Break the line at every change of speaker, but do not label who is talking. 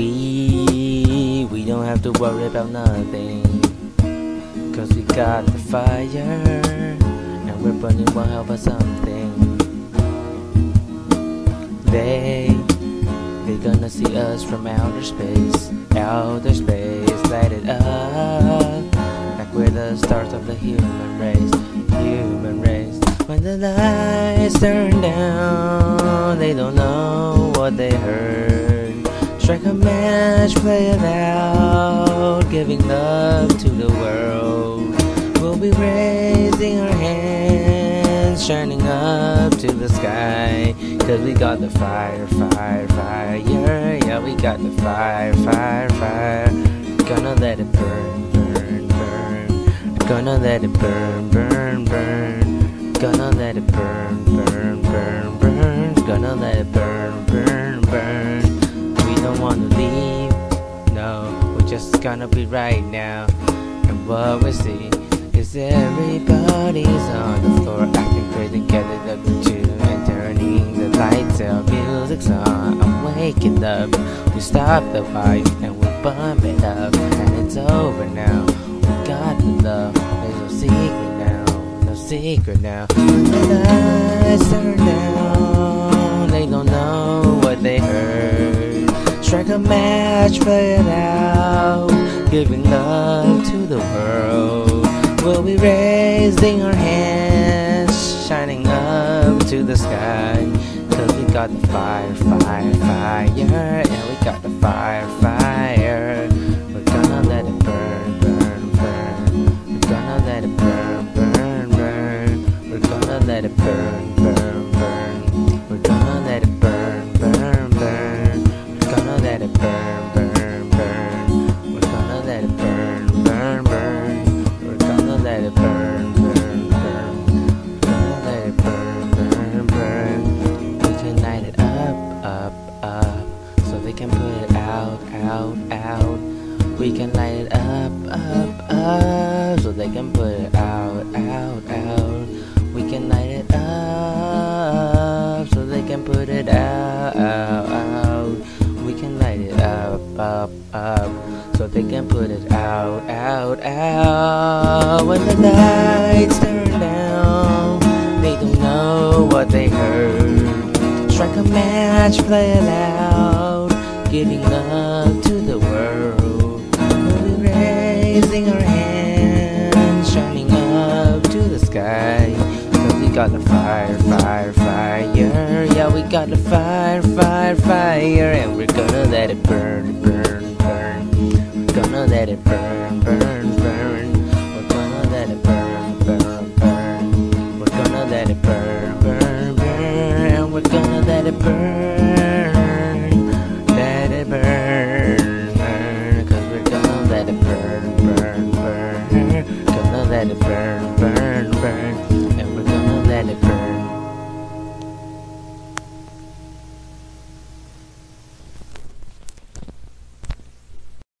We, we don't have to worry about nothing. Cause we got the fire. And we're burning one hell of something. They, they gonna see us from outer space. Outer space, light it up. Like we're the stars of the human race. Human race. When the lights turn down, they don't know what they heard. Strike a match, play it out, giving love to the world. We'll be raising our hands, shining up to the sky. Cause we got the fire, fire, fire. Yeah, we got the fire, fire, fire. Gonna let it burn, burn, burn. Gonna let it burn, burn, burn. Gonna let it burn, burn, burn, burn. Gonna let it burn, burn, wanna leave, no. We're just gonna be right now. And what we see is everybody's on the floor acting crazy, getting up to tune and turning the lights out. Music's on, I'm waking up. We stop the fight and we bump it up, and it's over now. We got the love, there's no secret now no secret now. The lights turn down, a match, play it out, giving love to the world. We'll be raising our hands, shining up to the sky. Cause we got the fire, fire, fire, and we got the fire, fire. We're gonna let it burn, burn, burn. We're gonna let it burn, burn, burn. We're gonna let it burn, can light it up, up, up, so they can put it out, out, out. We can light it up, so they can put it out, out, out. We can light it up, up, up, so they can put it out, out, out. When the lights turn down, they don't know what they heard. Strike a match, play it out, giving love to the world raising our hands, shining up to the sky. Cause we got the fire, fire, fire. Yeah, we got the fire, fire, fire. And we're gonna let it burn, burn, burn. We're gonna let it burn, burn, burn. We're gonna let it burn, burn, burn. We're gonna let it burn, burn, burn. And we're gonna let it burn. burn, burn. Gonna let it burn.